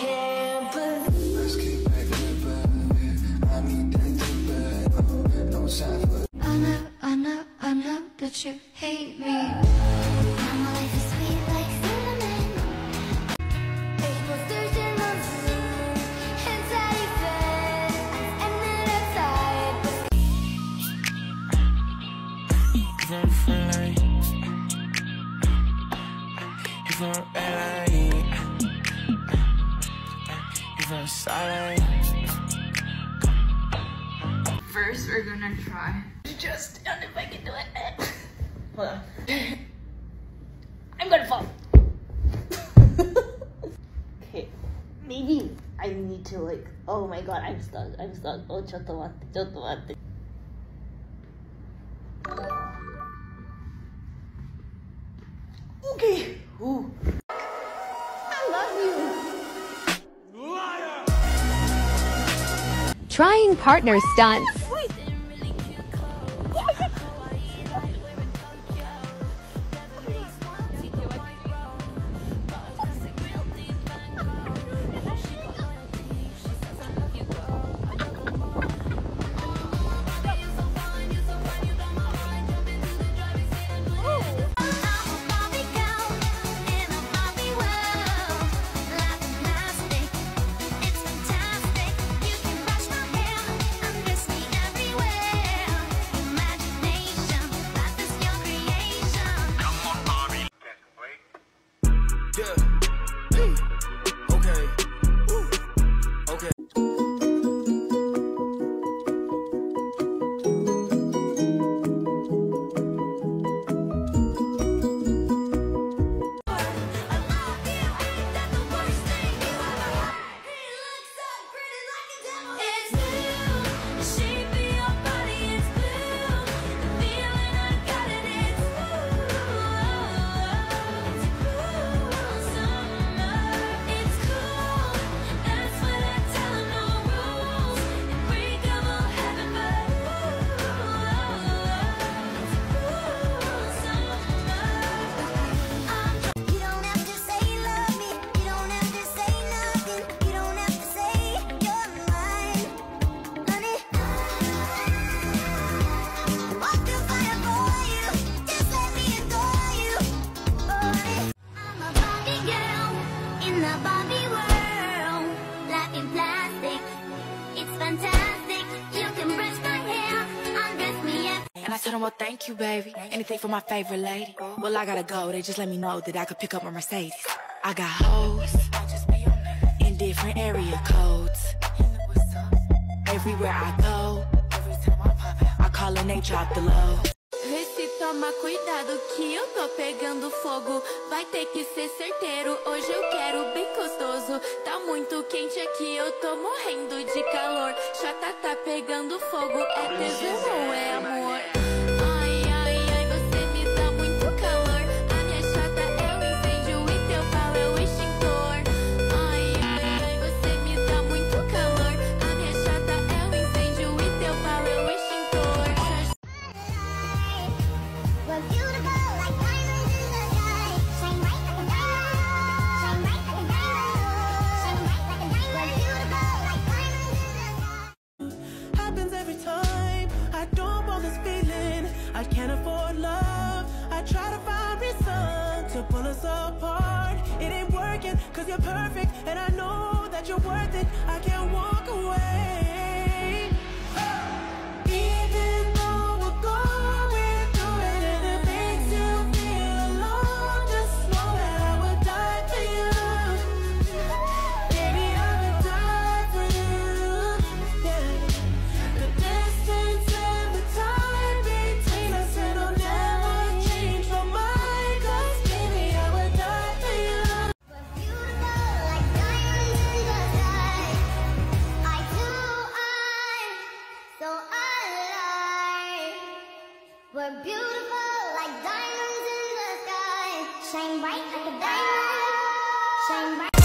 can't believe Let's keep it good, I need that too. Oh, no time for I know, I know, I know that you hate me. Now my life is sweet like cinnamon. Explosion of zoom, inside you fed, and then outside. from LA. You from LA. First, we're gonna try. Just, I don't know if I can do it. Hold on. I'm gonna fall. okay, maybe I need to like, oh my god, I'm stuck, I'm stuck. Oh. Okay, ooh. Trying partner stunts. Yeah. Told him, well, thank you, baby. Anything for my favorite lady. Well, I gotta go. They just let me know that I could pick up my Mercedes. I got hoes in different area codes. Everywhere I go, I call and they drop the low. Vê se toma cuidado que eu tô pegando fogo. Vai ter que ser certeiro. Hoje eu quero bem gostoso. Tá muito quente aqui, eu tô morrendo de calor. Chata tá pegando fogo. É tesão ou é amor? Ai, ai, ai, você me dá muito calor. A minha chata é o incêndio e teu pau é o extintor. Ai, ai, ai, você me dá muito calor. A minha chata é o incêndio e teu pau é o extintor. Pull us apart. It ain't working, cause you're perfect. And I know that you're worth it. I can't walk away. We're beautiful like diamonds in the sky. Shine bright like a diamond. Shine bright.